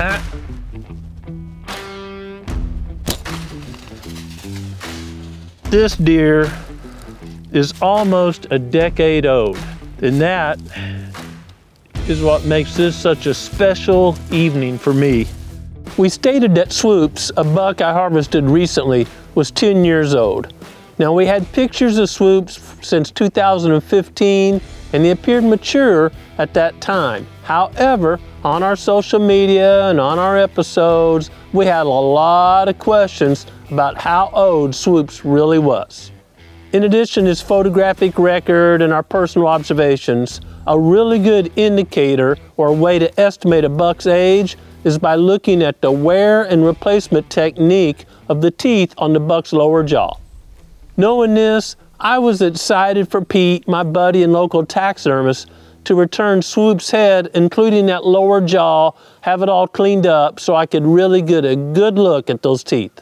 Ah. This deer is almost a decade old, and that is what makes this such a special evening for me. We stated that Swoops, a buck I harvested recently, was 10 years old. Now we had pictures of Swoops since 2015 and he appeared mature at that time. However, on our social media and on our episodes, we had a lot of questions about how old Swoops really was. In addition to his photographic record and our personal observations, a really good indicator or way to estimate a buck's age is by looking at the wear and replacement technique of the teeth on the buck's lower jaw. Knowing this, I was excited for Pete, my buddy and local taxidermist, to return Swoop's head, including that lower jaw, have it all cleaned up so I could really get a good look at those teeth.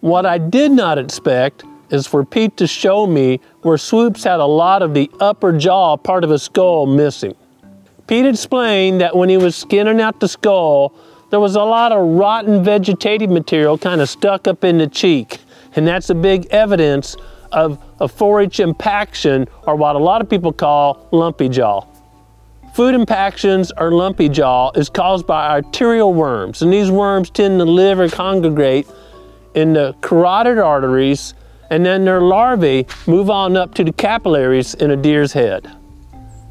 What I did not expect is for Pete to show me where Swoops had a lot of the upper jaw part of his skull missing. Pete explained that when he was skinning out the skull, there was a lot of rotten vegetative material kind of stuck up in the cheek, and that's a big evidence of a 4-H impaction, or what a lot of people call lumpy jaw. Food impactions or lumpy jaw is caused by arterial worms, and these worms tend to live or congregate in the carotid arteries, and then their larvae move on up to the capillaries in a deer's head.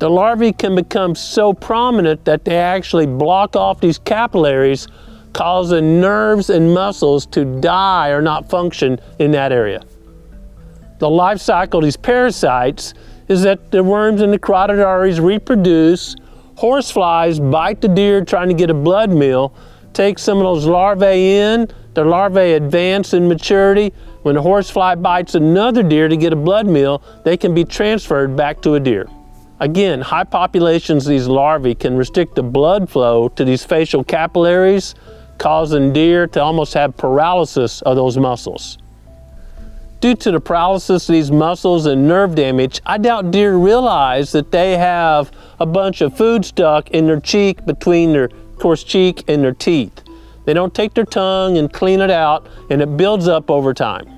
The larvae can become so prominent that they actually block off these capillaries, causing nerves and muscles to die or not function in that area the life cycle of these parasites is that the worms in the carotid arteries reproduce, horseflies bite the deer trying to get a blood meal, take some of those larvae in, the larvae advance in maturity. When a horsefly bites another deer to get a blood meal, they can be transferred back to a deer. Again, high populations of these larvae can restrict the blood flow to these facial capillaries, causing deer to almost have paralysis of those muscles. Due to the paralysis of these muscles and nerve damage, I doubt deer realize that they have a bunch of food stuck in their cheek between their course cheek and their teeth. They don't take their tongue and clean it out and it builds up over time.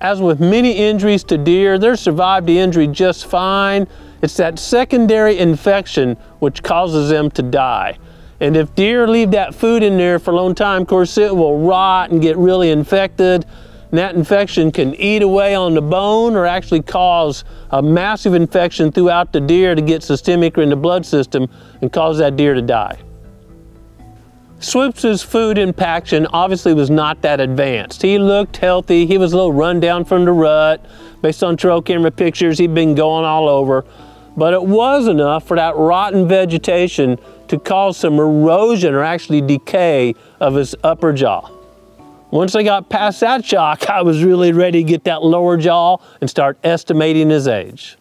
As with many injuries to deer, they survive the injury just fine. It's that secondary infection which causes them to die. And if deer leave that food in there for a long time, of course it will rot and get really infected. And that infection can eat away on the bone or actually cause a massive infection throughout the deer to get systemic in the blood system and cause that deer to die. Swoops' food impaction obviously was not that advanced. He looked healthy, he was a little run down from the rut. Based on trail camera pictures, he'd been going all over. But it was enough for that rotten vegetation to cause some erosion or actually decay of his upper jaw. Once I got past that shock, I was really ready to get that lower jaw and start estimating his age.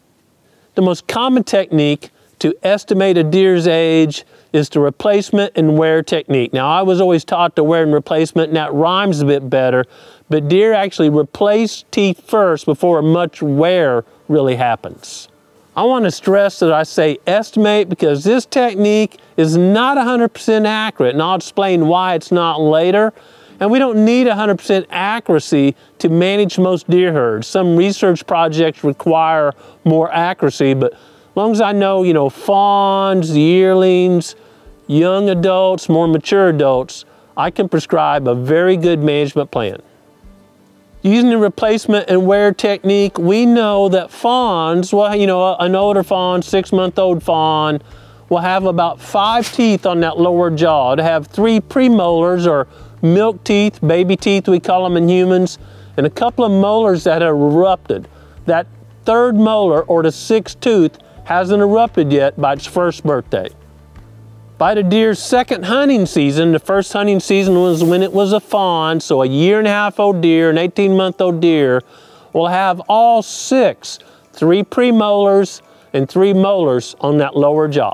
The most common technique to estimate a deer's age is the replacement and wear technique. Now, I was always taught to wear and replacement, and that rhymes a bit better, but deer actually replace teeth first before much wear really happens. I want to stress that I say estimate because this technique is not 100% accurate, and I'll explain why it's not later. And we don't need 100% accuracy to manage most deer herds. Some research projects require more accuracy, but as long as I know, you know, fawns, yearlings, young adults, more mature adults, I can prescribe a very good management plan. Using the replacement and wear technique, we know that fawns, well, you know, an older fawn, six-month-old fawn, will have about five teeth on that lower jaw. To have three premolars or milk teeth, baby teeth we call them in humans, and a couple of molars that have erupted. That third molar or the sixth tooth hasn't erupted yet by its first birthday. By the deer's second hunting season, the first hunting season was when it was a fawn, so a year and a half old deer, an 18 month old deer, will have all six, three premolars and three molars on that lower jaw.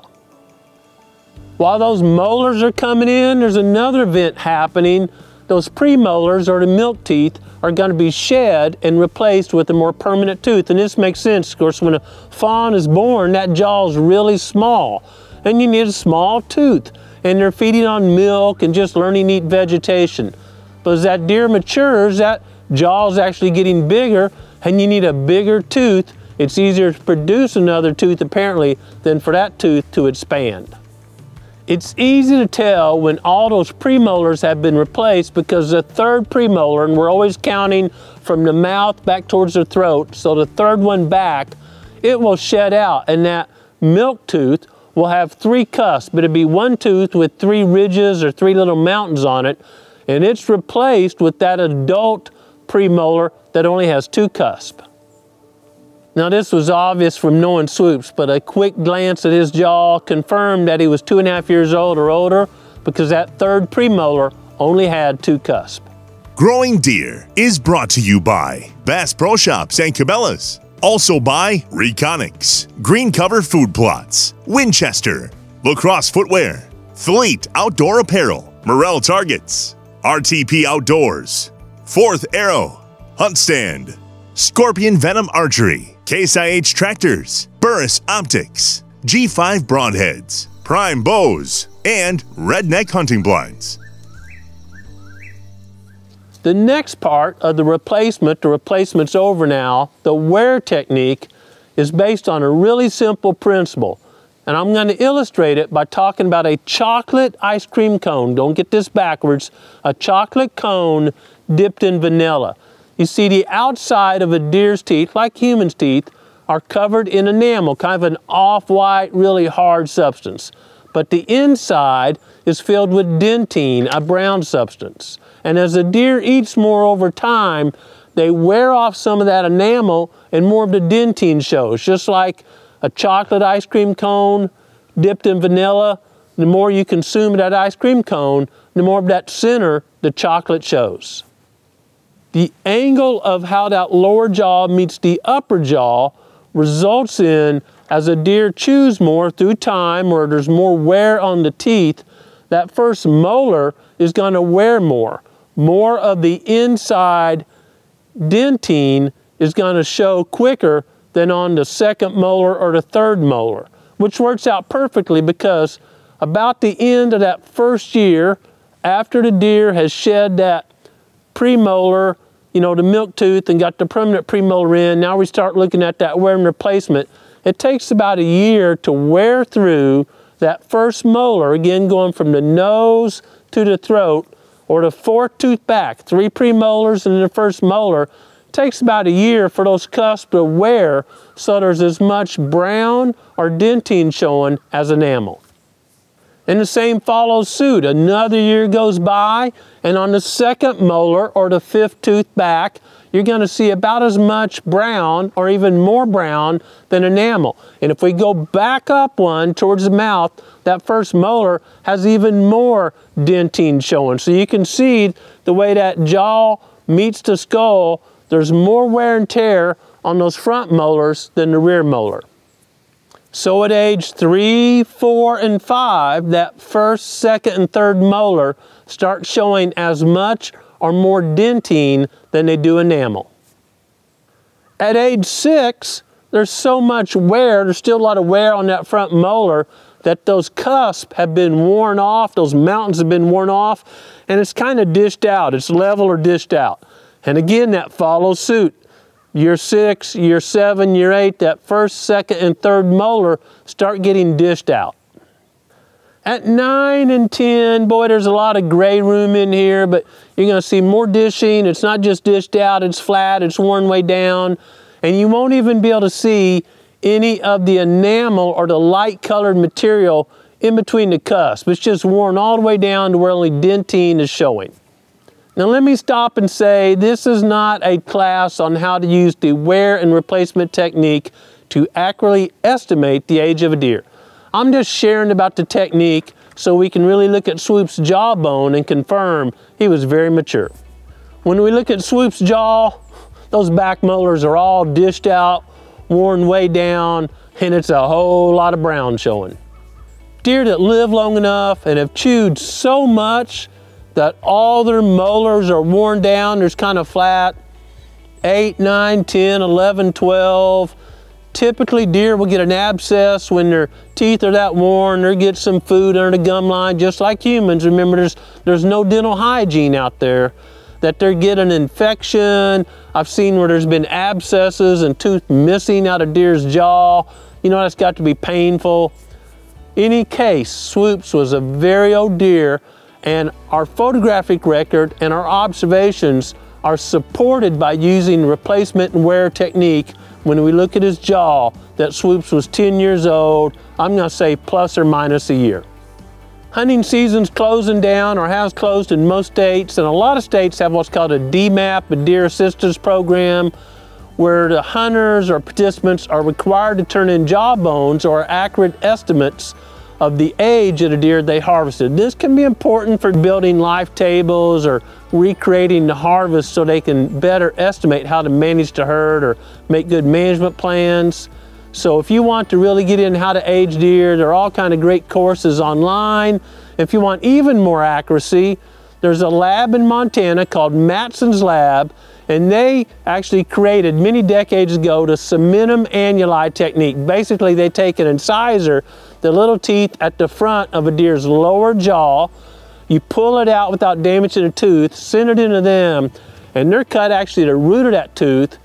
While those molars are coming in, there's another event happening. Those premolars, or the milk teeth, are going to be shed and replaced with a more permanent tooth. And this makes sense, of course, when a fawn is born, that jaw is really small. And you need a small tooth. and they're feeding on milk and just learning to eat vegetation. But as that deer matures, that jaw is actually getting bigger and you need a bigger tooth. It's easier to produce another tooth apparently than for that tooth to expand. It's easy to tell when all those premolars have been replaced because the third premolar, and we're always counting from the mouth back towards the throat, so the third one back, it will shed out and that milk tooth will have three cusps. But It'll be one tooth with three ridges or three little mountains on it, and it's replaced with that adult premolar that only has two cusps. Now this was obvious from knowing Swoops, but a quick glance at his jaw confirmed that he was two and a half years old or older because that third premolar only had two cusps. Growing Deer is brought to you by Bass Pro Shops and Cabela's. Also by Reconyx, Green Cover Food Plots, Winchester, Lacrosse Footwear, Fleet Outdoor Apparel, Morrell Targets, RTP Outdoors, Fourth Arrow, HuntStand, Scorpion Venom Archery, Case IH Tractors, Burris Optics, G5 Broadheads, Prime Bows, and Redneck Hunting Blinds. The next part of the replacement, the replacement's over now, the wear technique is based on a really simple principle. And I'm going to illustrate it by talking about a chocolate ice cream cone. Don't get this backwards. A chocolate cone dipped in vanilla. You see the outside of a deer's teeth, like human's teeth, are covered in enamel, kind of an off-white, really hard substance. But the inside is filled with dentine, a brown substance. And as the deer eats more over time, they wear off some of that enamel and more of the dentine shows, just like a chocolate ice cream cone dipped in vanilla. The more you consume that ice cream cone, the more of that center the chocolate shows. The angle of how that lower jaw meets the upper jaw results in, as a deer chews more through time or there's more wear on the teeth, that first molar is going to wear more. More of the inside dentine is going to show quicker than on the second molar or the third molar, which works out perfectly because about the end of that first year, after the deer has shed that premolar you know, the milk tooth and got the permanent premolar in. Now we start looking at that wear and replacement. It takes about a year to wear through that first molar, again going from the nose to the throat, or the fourth tooth back, three premolars and the first molar. Takes about a year for those cusps to wear so there's as much brown or dentine showing as enamel. And the same follows suit. Another year goes by, and on the second molar or the fifth tooth back, you're going to see about as much brown or even more brown than enamel. And if we go back up one towards the mouth, that first molar has even more dentine showing. So you can see the way that jaw meets the skull, there's more wear and tear on those front molars than the rear molar. So at age three, four, and five, that first, second, and third molar start showing as much or more dentine than they do enamel. At age six, there's so much wear, there's still a lot of wear on that front molar that those cusps have been worn off, those mountains have been worn off, and it's kind of dished out. It's level or dished out. And again, that follows suit year six, year seven, year eight, that first, second, and third molar start getting dished out. At nine and 10, boy, there's a lot of gray room in here, but you're gonna see more dishing. It's not just dished out, it's flat, it's worn way down, and you won't even be able to see any of the enamel or the light colored material in between the cusps. It's just worn all the way down to where only dentine is showing. Now let me stop and say this is not a class on how to use the wear and replacement technique to accurately estimate the age of a deer. I'm just sharing about the technique so we can really look at Swoop's jawbone and confirm he was very mature. When we look at Swoop's jaw, those back molars are all dished out, worn way down, and it's a whole lot of brown showing. Deer that live long enough and have chewed so much that all their molars are worn down, there's kind of flat, 8, 9, 10, 11, 12. typically deer will get an abscess when their teeth are that worn, they get some food under the gum line, just like humans. Remember, there's, there's no dental hygiene out there. That they get an infection. I've seen where there's been abscesses and tooth missing out of deer's jaw. You know, that's got to be painful. Any case, Swoops was a very old deer and our photographic record and our observations are supported by using replacement and wear technique when we look at his jaw that Swoops was 10 years old, I'm gonna say plus or minus a year. Hunting season's closing down or has closed in most states, and a lot of states have what's called a DMAP, a Deer Assistance Program, where the hunters or participants are required to turn in jaw bones or accurate estimates of the age of the deer they harvested. This can be important for building life tables or recreating the harvest so they can better estimate how to manage the herd or make good management plans. So if you want to really get in how to age deer, there are all kind of great courses online. If you want even more accuracy, there's a lab in Montana called Matson's Lab and they actually created many decades ago the cementum annuli technique. Basically, they take an incisor, the little teeth at the front of a deer's lower jaw, you pull it out without damaging the tooth, send it into them, and they're cut actually the root of that tooth,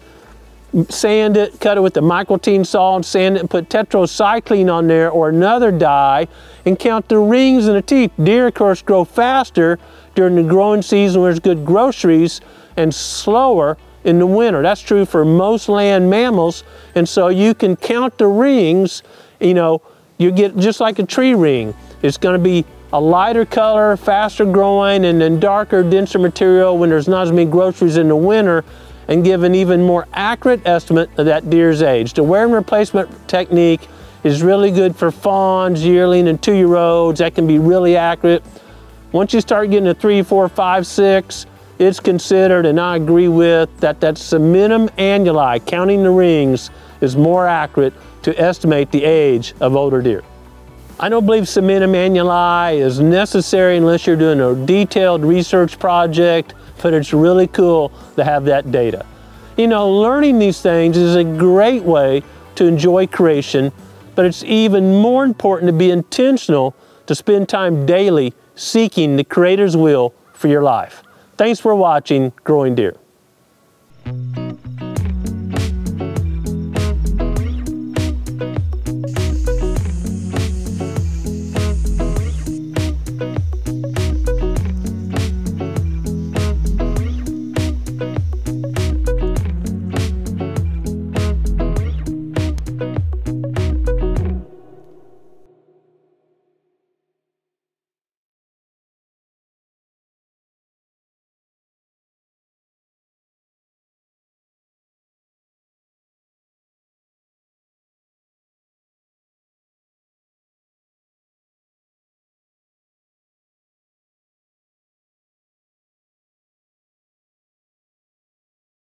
sand it, cut it with the microtome saw and sand it and put tetracycline on there or another dye and count the rings in the teeth. Deer, of course, grow faster during the growing season where there's good groceries and slower in the winter. That's true for most land mammals. And so you can count the rings, you know, you get just like a tree ring. It's gonna be a lighter color, faster growing, and then darker, denser material when there's not as many groceries in the winter and give an even more accurate estimate of that deer's age. The wear and replacement technique is really good for fawns, yearling, and two-year-olds. That can be really accurate. Once you start getting a three, four, five, six, it's considered, and I agree with, that that cementum annuli, counting the rings, is more accurate to estimate the age of older deer. I don't believe cementum annuli is necessary unless you're doing a detailed research project, but it's really cool to have that data. You know, learning these things is a great way to enjoy creation, but it's even more important to be intentional to spend time daily seeking the Creator's will for your life. Thanks for watching Growing Deer.